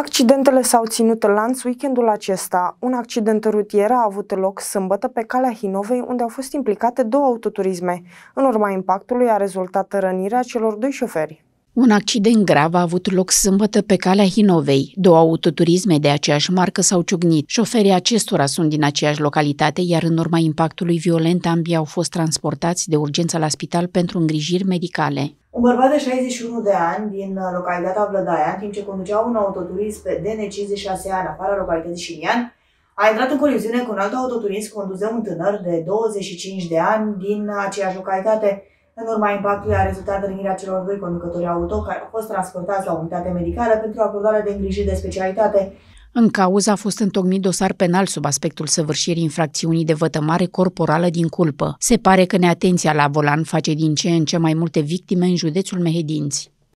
Accidentele s-au ținut în lanț weekendul acesta. Un accident rutier a avut loc sâmbătă pe calea Hinovei, unde au fost implicate două autoturisme. În urma impactului a rezultat rănirea celor doi șoferi. Un accident grav a avut loc sâmbătă pe calea Hinovei. Două autoturisme de aceeași marcă s-au ciugnit. Șoferii acestora sunt din aceeași localitate, iar în urma impactului violent ambii au fost transportați de urgență la spital pentru îngrijiri medicale. Un bărbat de 61 de ani din localitatea Vlădaia, în timp ce conducea un autoturism pe DN56 ani afara localității Șilian, a intrat în coliziune cu un alt autoturism conduză un tânăr de 25 de ani din aceeași localitate. În urma impactului a rezultat rănirea celor doi conducători auto care au fost transportați la unitate medicală pentru acordarea de îngrijiri de specialitate. În cauză a fost întocmit dosar penal sub aspectul săvârșirii infracțiunii de vătămare corporală din culpă. Se pare că neatenția la volan face din ce în ce mai multe victime în județul Mehedinți.